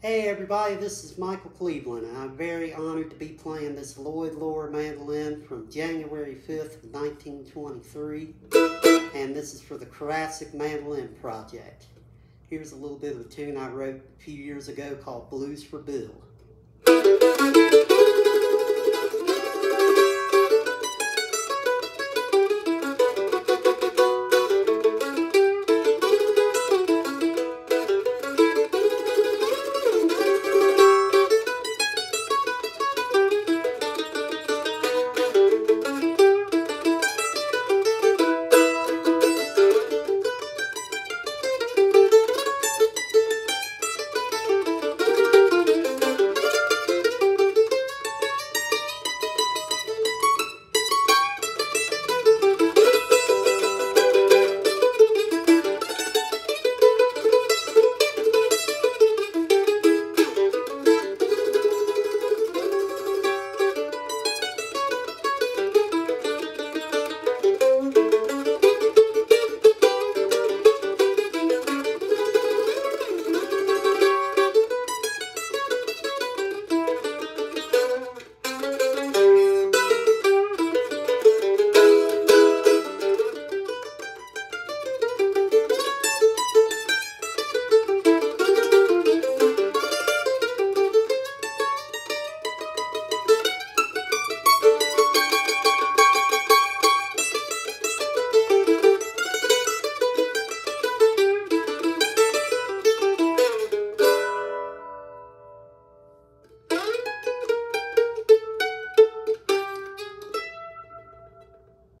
Hey everybody, this is Michael Cleveland, I'm very honored to be playing this Lloyd Loar mandolin from January 5th, 1923. And this is for the Karasik Mandolin Project. Here's a little bit of a tune I wrote a few years ago called Blues for Bill.